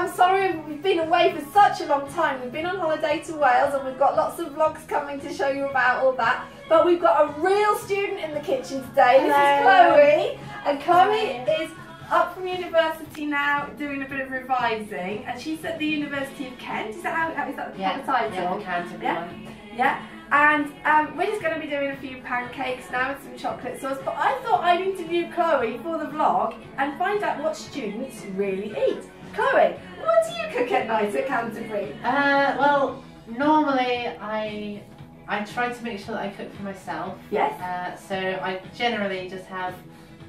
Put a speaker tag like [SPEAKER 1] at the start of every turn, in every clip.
[SPEAKER 1] I'm sorry we've been away for such a long time. We've been on holiday to Wales and we've got lots of vlogs coming to show you about all that. But we've got a real student in the kitchen today. This is Chloe. And Chloe is up from university now doing a bit of revising and she's at the University of Kent. Is that how is that the
[SPEAKER 2] Yeah,
[SPEAKER 1] title?
[SPEAKER 2] yeah, the Canterbury
[SPEAKER 1] Yeah. Yeah. And um, we're just going to be doing a few pancakes now with some chocolate sauce. But I thought I'd interview Chloe for the vlog and find out what students really eat. Chloe, what do you cook at night at Canterbury?
[SPEAKER 2] Uh, well, normally I I try to make sure that I cook for myself.
[SPEAKER 1] Yes.
[SPEAKER 2] Uh, so I generally just have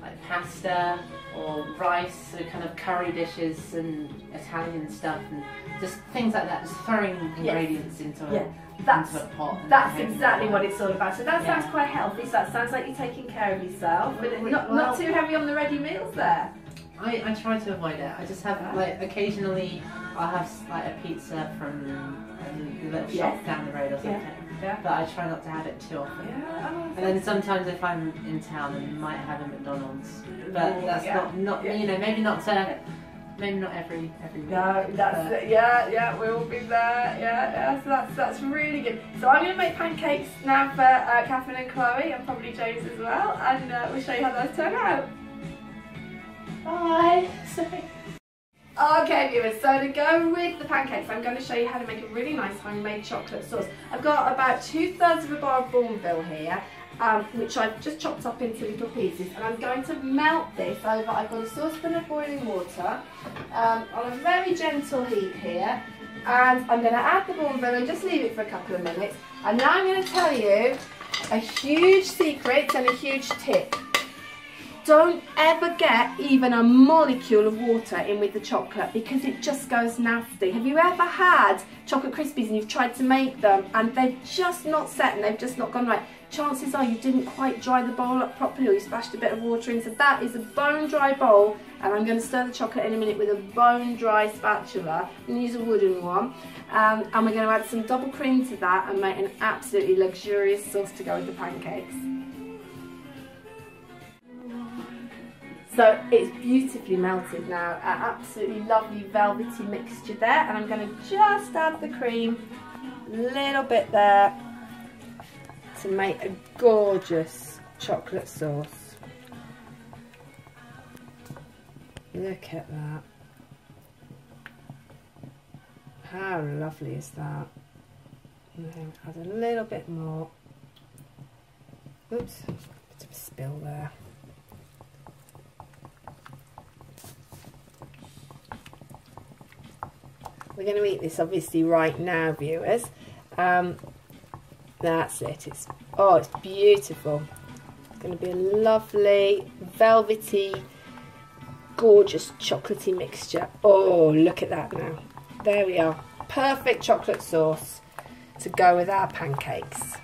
[SPEAKER 2] like pasta or rice, so kind of curry dishes and Italian stuff and just things like that. Just throwing ingredients into a
[SPEAKER 1] Yeah, that's
[SPEAKER 2] into a pot.
[SPEAKER 1] that's exactly what it's all about. So that
[SPEAKER 2] Yeah.
[SPEAKER 1] sounds quite healthy. So that sounds like you're taking care of yourself, but
[SPEAKER 2] Well,
[SPEAKER 1] not
[SPEAKER 2] well-
[SPEAKER 1] not too heavy on the ready meals there.
[SPEAKER 2] I, I try to avoid it. I just have
[SPEAKER 1] Yeah.
[SPEAKER 2] like occasionally I'll have like a pizza from a little shop down the road or something.
[SPEAKER 1] Yeah.
[SPEAKER 2] But I try not to have it too often.
[SPEAKER 1] Yeah.
[SPEAKER 2] And then sometimes if I'm in town, I might have a McDonald's. But that's
[SPEAKER 1] yeah.
[SPEAKER 2] not not
[SPEAKER 1] Yeah.
[SPEAKER 2] you know maybe not uh, maybe not every every week.
[SPEAKER 1] No, that's
[SPEAKER 2] but-.
[SPEAKER 1] Yeah, yeah, we'll be there. Yeah, yeah. So that's that's really good. So I'm going to make pancakes now for uh, Catherine and Chloe, and probably James as well, and uh, we'll show you how those turn out.
[SPEAKER 2] Bye. Sorry.
[SPEAKER 1] Okay, viewers. So to go with the pancakes, I'm going to show you how to make a really nice homemade chocolate sauce. I've got about two thirds of a bar of Bournville here. Um, which I've just chopped up into little pieces and I'm going to melt this over, I've got a saucepan of boiling water um, on a very gentle heat here and I'm going to add the Bournville and just leave it for a couple of minutes and now I'm going to tell you a huge secret and a huge tip don't ever get even a molecule of water in with the chocolate because it just goes nasty. Have you ever had chocolate crispies and you've tried to make them and they've just not set and they've just not gone right? Chances are you didn't quite dry the bowl up properly or you splashed a bit of water in. So that is a bone dry bowl and I'm going to stir the chocolate in a minute with a bone dry spatula. I'm going to use a wooden one um, and we're going to add some double cream to that and make an absolutely luxurious sauce to go with the pancakes. So it's beautifully melted now, an absolutely lovely velvety mixture there and I'm going to just add the cream, a little bit there to make a gorgeous chocolate sauce. Look at that. How lovely is that? Add a little bit more. Oops, bit of a spill there. We're going to eat this obviously right now, viewers. Um, that's it. It's oh, it's beautiful. It's going to be a lovely, velvety, gorgeous, chocolatey mixture. Oh, look at that now. There we are. Perfect chocolate sauce to go with our pancakes.